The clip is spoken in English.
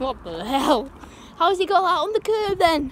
What the hell? How's he got that on the curb then?